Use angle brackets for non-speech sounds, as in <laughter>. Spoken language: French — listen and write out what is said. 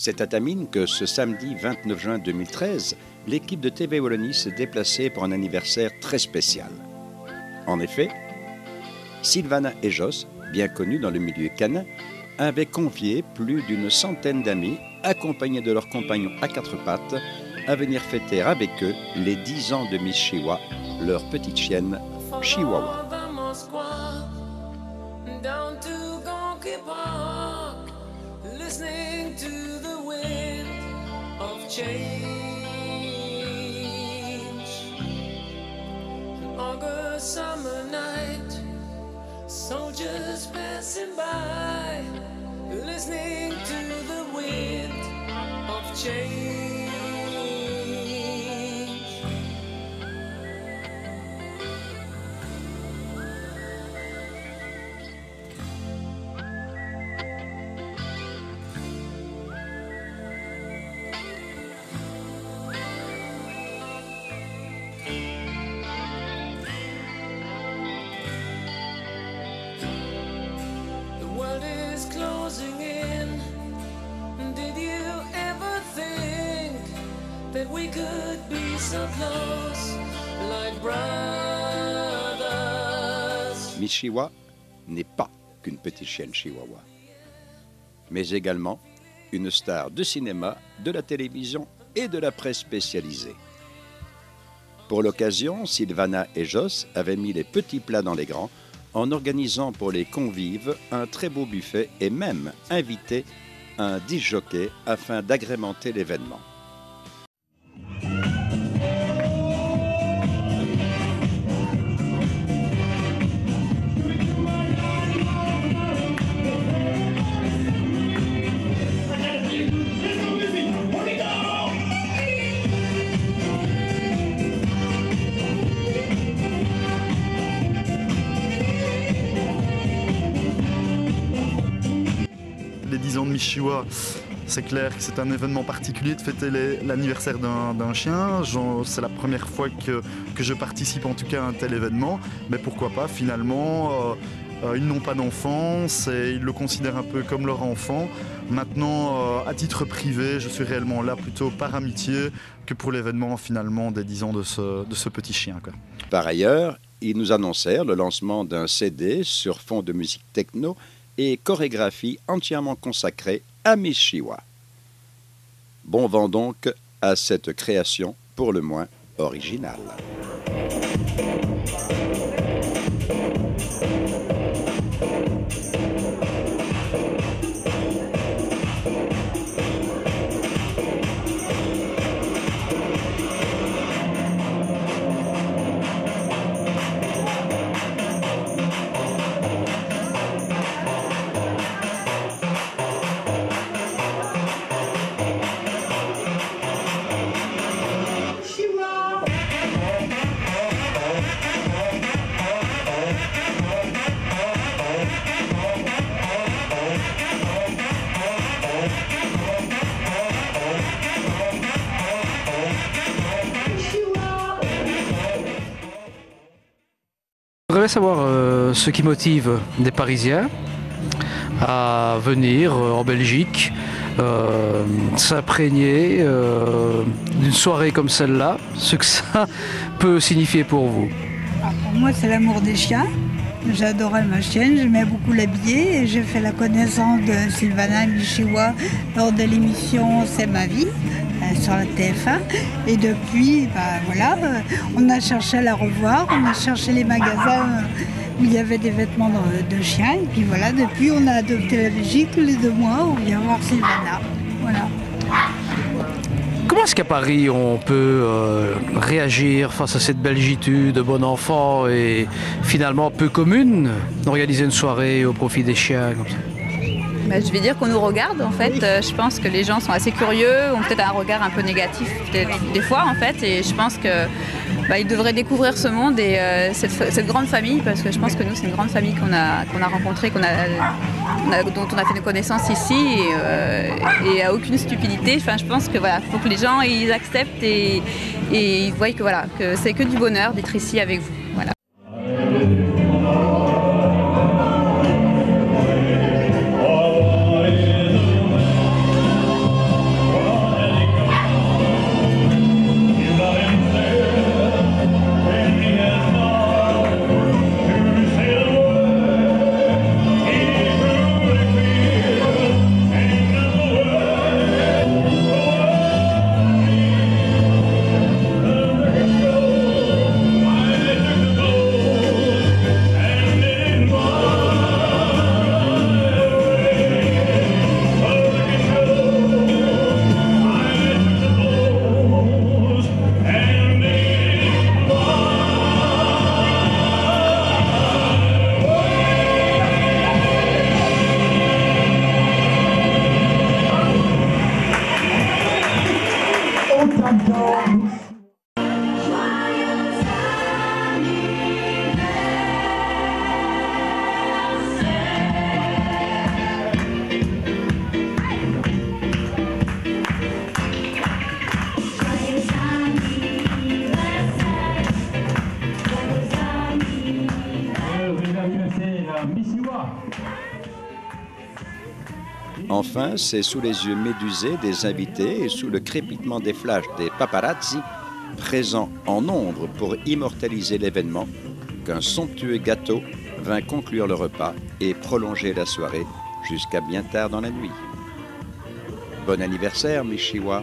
C'est à Tamine que ce samedi 29 juin 2013, l'équipe de TV Wallonie s'est déplacée pour un anniversaire très spécial. En effet, Sylvana et Joss, bien connus dans le milieu canin, avaient convié plus d'une centaine d'amis, accompagnés de leurs compagnons à quatre pattes, à venir fêter avec eux les 10 ans de Miss Chihuahua, leur petite chienne Chihuahua. soldiers passing by, listening to the wind of change. We n'est pas qu'une petite chienne chihuahua, mais également une star de cinéma, de la télévision et de la presse spécialisée. Pour l'occasion, Sylvana et Joss avaient mis les petits plats dans les grands en organisant pour les convives un très beau buffet et même invité un disjockey afin d'agrémenter l'événement. 10 ans de Michiwa, c'est clair que c'est un événement particulier de fêter l'anniversaire d'un chien. C'est la première fois que, que je participe en tout cas à un tel événement. Mais pourquoi pas finalement euh, euh, ils n'ont pas d'enfance et ils le considèrent un peu comme leur enfant. Maintenant, euh, à titre privé, je suis réellement là plutôt par amitié que pour l'événement finalement des 10 ans de ce, de ce petit chien. Par ailleurs, ils nous annoncèrent le lancement d'un CD sur fond de musique techno et chorégraphie entièrement consacrée à Chihuahua. Bon vent donc à cette création pour le moins originale. Savoir euh, ce qui motive des Parisiens à venir euh, en Belgique, euh, s'imprégner d'une soirée comme celle-là, ce que ça <laughs> peut signifier pour vous? Alors, pour moi, c'est l'amour des chiens. J'adorais ma chienne, j'aimais beaucoup l'habiller et j'ai fait la connaissance de Sylvana Michiwa lors de l'émission C'est ma vie sur la TF1. Et depuis, bah, voilà, euh, on a cherché à la revoir, on a cherché les magasins euh, où il y avait des vêtements de, chiens. Et puis voilà, depuis, on a adopté la Belgique tous les deux mois, on vient voir Sylvana. Voilà. Comment est-ce qu'à Paris on peut euh, réagir face à cette belgitude de bon enfant et finalement peu commune, organiser une soirée au profit des chiens comme ça? Bah, je vais dire qu'on nous regarde en fait. Euh, je pense que les gens sont assez curieux, ont peut-être un regard un peu négatif des fois en fait. Et je pense que bah, ils devraient découvrir ce monde et euh, cette, grande famille parce que je pense que nous c'est une grande famille qu'on a, rencontrée, a, dont on a fait nos connaissances ici et, euh, à aucune stupidité. Enfin, je pense que voilà, faut que les gens ils acceptent et, et ils voient que voilà que c'est que du bonheur d'être ici avec vous. Enfin, c'est sous les yeux médusés des invités et sous le crépitement des flashs des paparazzi, présents en nombre pour immortaliser l'événement, qu'un somptueux gâteau vint conclure le repas et prolonger la soirée jusqu'à bien tard dans la nuit. Bon anniversaire, Mishiwa